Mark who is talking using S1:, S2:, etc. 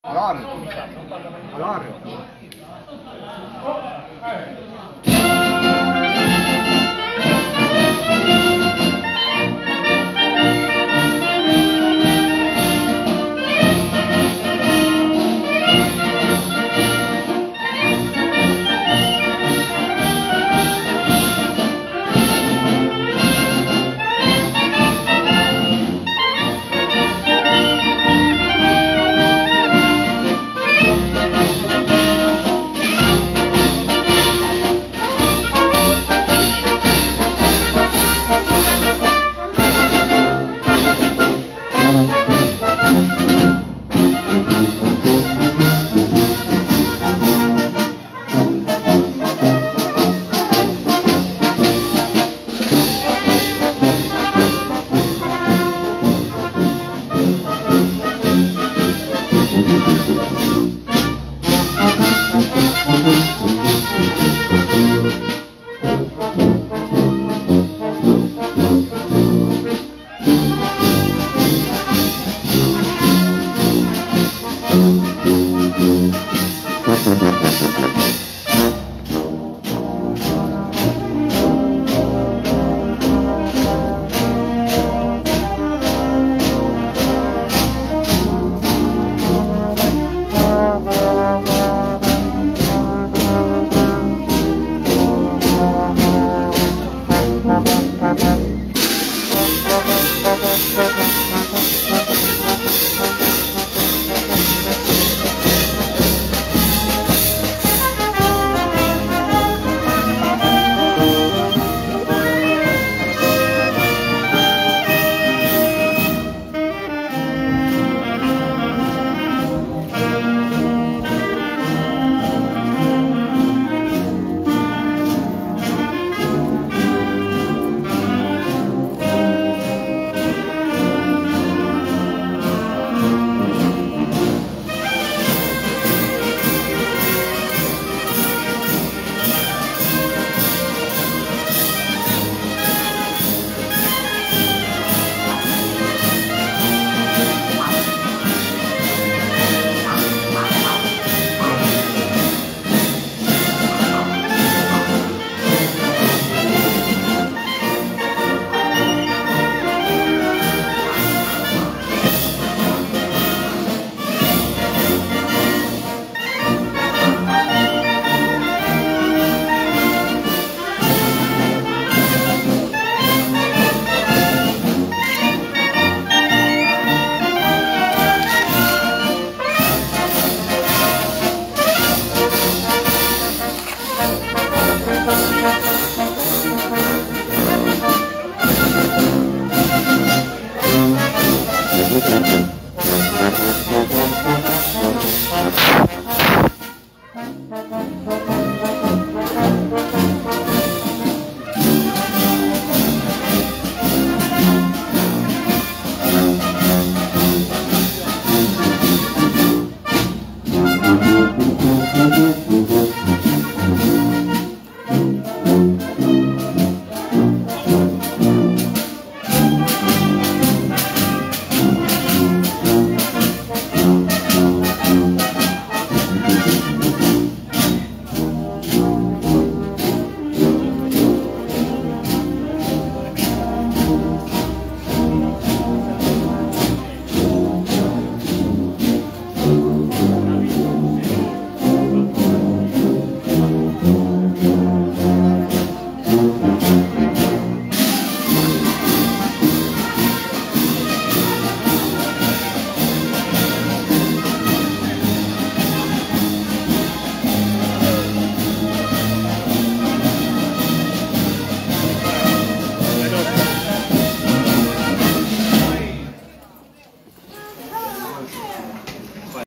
S1: Claro. Claro. Thank you. Thank you.